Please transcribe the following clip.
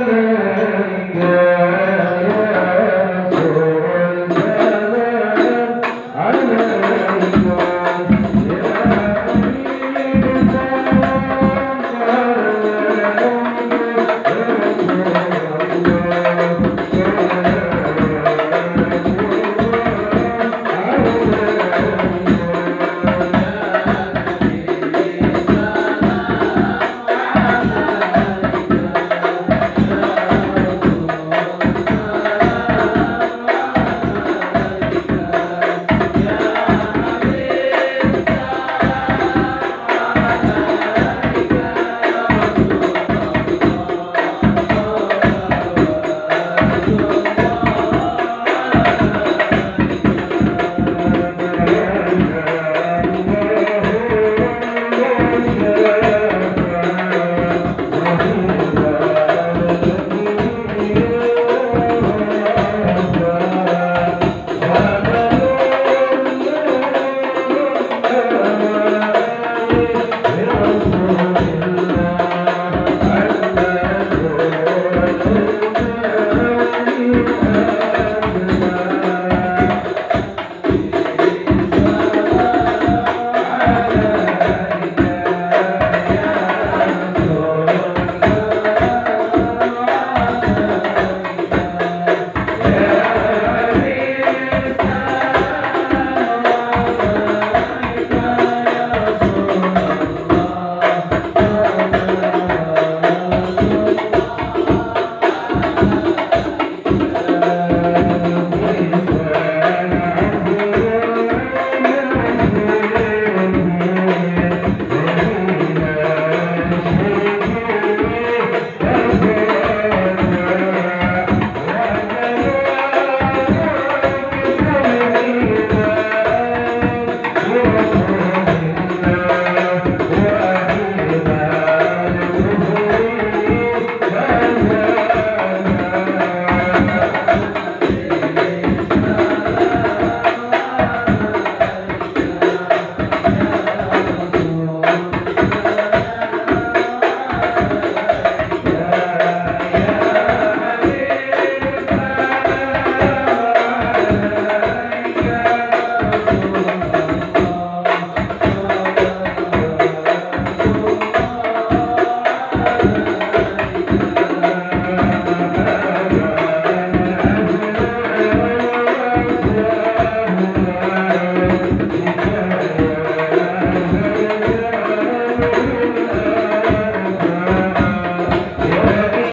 ربنا